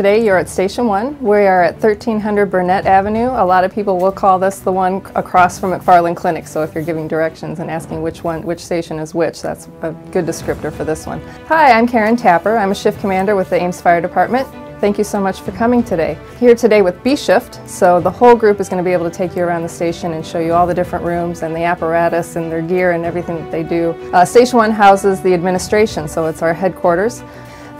Today you're at Station 1. We are at 1300 Burnett Avenue. A lot of people will call this the one across from McFarland Clinic, so if you're giving directions and asking which one, which station is which, that's a good descriptor for this one. Hi, I'm Karen Tapper. I'm a shift commander with the Ames Fire Department. Thank you so much for coming today. Here today with B Shift, so the whole group is going to be able to take you around the station and show you all the different rooms and the apparatus and their gear and everything that they do. Uh, station 1 houses the administration, so it's our headquarters.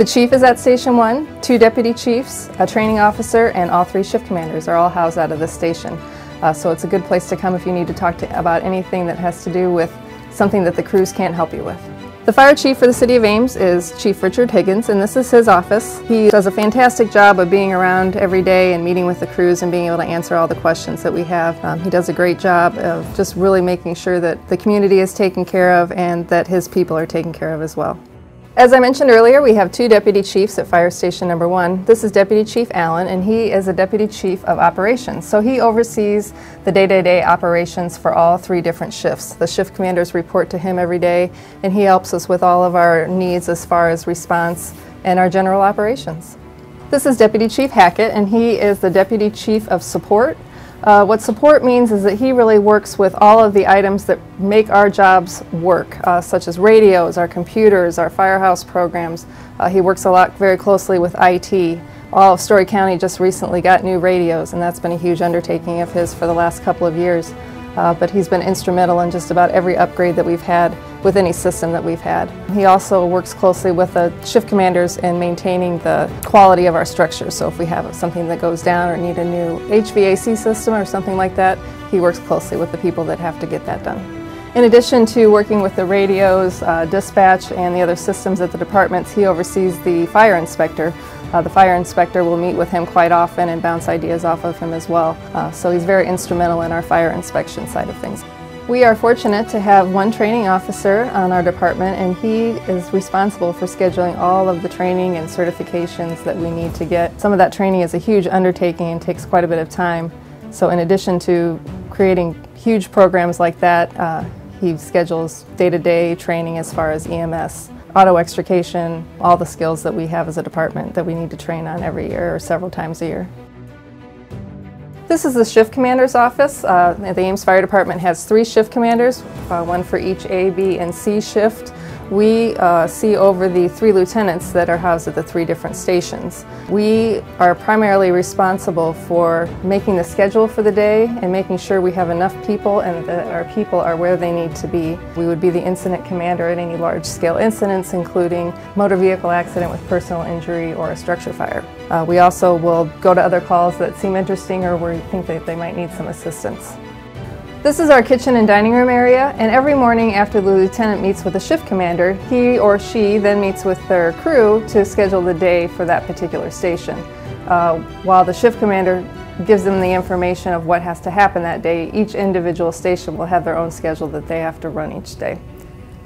The chief is at Station 1, two deputy chiefs, a training officer, and all three shift commanders are all housed out of this station. Uh, so it's a good place to come if you need to talk to, about anything that has to do with something that the crews can't help you with. The fire chief for the City of Ames is Chief Richard Higgins, and this is his office. He does a fantastic job of being around every day and meeting with the crews and being able to answer all the questions that we have. Um, he does a great job of just really making sure that the community is taken care of and that his people are taken care of as well. As I mentioned earlier, we have two deputy chiefs at Fire Station Number One. This is Deputy Chief Allen, and he is a deputy chief of operations. So he oversees the day-to-day -day operations for all three different shifts. The shift commanders report to him every day, and he helps us with all of our needs as far as response and our general operations. This is Deputy Chief Hackett, and he is the Deputy Chief of Support uh, what support means is that he really works with all of the items that make our jobs work, uh, such as radios, our computers, our firehouse programs. Uh, he works a lot very closely with IT. All of Story County just recently got new radios, and that's been a huge undertaking of his for the last couple of years. Uh, but he's been instrumental in just about every upgrade that we've had with any system that we've had. He also works closely with the shift commanders in maintaining the quality of our structure. So if we have something that goes down or need a new HVAC system or something like that, he works closely with the people that have to get that done. In addition to working with the radios, uh, dispatch, and the other systems at the departments, he oversees the fire inspector. Uh, the fire inspector will meet with him quite often and bounce ideas off of him as well. Uh, so he's very instrumental in our fire inspection side of things. We are fortunate to have one training officer on our department and he is responsible for scheduling all of the training and certifications that we need to get. Some of that training is a huge undertaking and takes quite a bit of time. So in addition to creating huge programs like that, uh, he schedules day-to-day -day training as far as EMS, auto extrication, all the skills that we have as a department that we need to train on every year or several times a year. This is the shift commander's office. Uh, the Ames Fire Department has three shift commanders, uh, one for each A, B, and C shift. We uh, see over the three lieutenants that are housed at the three different stations. We are primarily responsible for making the schedule for the day and making sure we have enough people and that our people are where they need to be. We would be the incident commander at any large-scale incidents, including motor vehicle accident with personal injury or a structure fire. Uh, we also will go to other calls that seem interesting or where we think that they might need some assistance. This is our kitchen and dining room area, and every morning after the lieutenant meets with the shift commander, he or she then meets with their crew to schedule the day for that particular station. Uh, while the shift commander gives them the information of what has to happen that day, each individual station will have their own schedule that they have to run each day.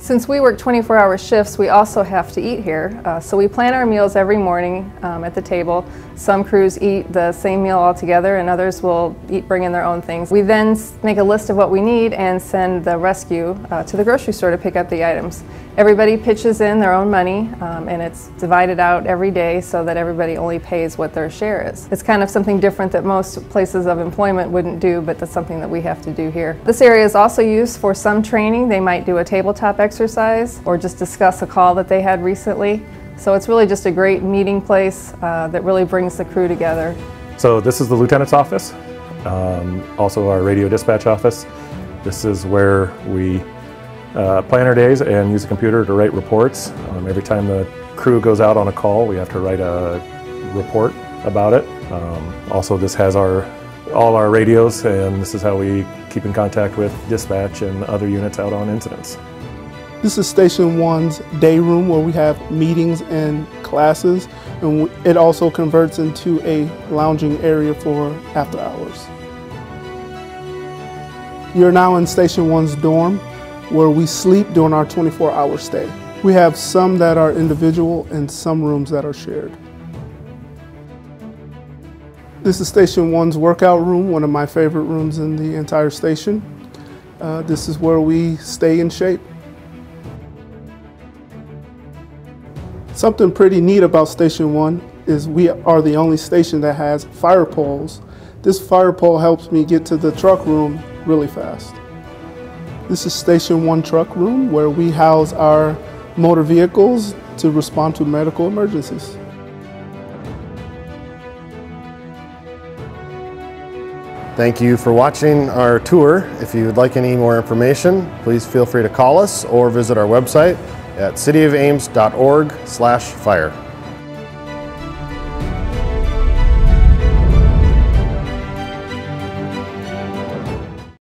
Since we work 24-hour shifts, we also have to eat here. Uh, so we plan our meals every morning um, at the table. Some crews eat the same meal all together and others will eat, bring in their own things. We then make a list of what we need and send the rescue uh, to the grocery store to pick up the items. Everybody pitches in their own money um, and it's divided out every day so that everybody only pays what their share is. It's kind of something different that most places of employment wouldn't do, but that's something that we have to do here. This area is also used for some training. They might do a tabletop exercise or just discuss a call that they had recently. So it's really just a great meeting place uh, that really brings the crew together. So this is the lieutenant's office, um, also our radio dispatch office. This is where we uh, plan our days and use a computer to write reports. Um, every time the crew goes out on a call, we have to write a report about it. Um, also, this has our all our radios, and this is how we keep in contact with dispatch and other units out on incidents. This is Station 1's day room where we have meetings and classes, and it also converts into a lounging area for after hours. You're now in Station 1's dorm where we sleep during our 24 hour stay. We have some that are individual and some rooms that are shared. This is Station 1's workout room, one of my favorite rooms in the entire station. Uh, this is where we stay in shape. Something pretty neat about Station 1 is we are the only station that has fire poles. This fire pole helps me get to the truck room really fast. This is Station 1 truck room where we house our motor vehicles to respond to medical emergencies. Thank you for watching our tour. If you would like any more information, please feel free to call us or visit our website at cityofames.org/fire.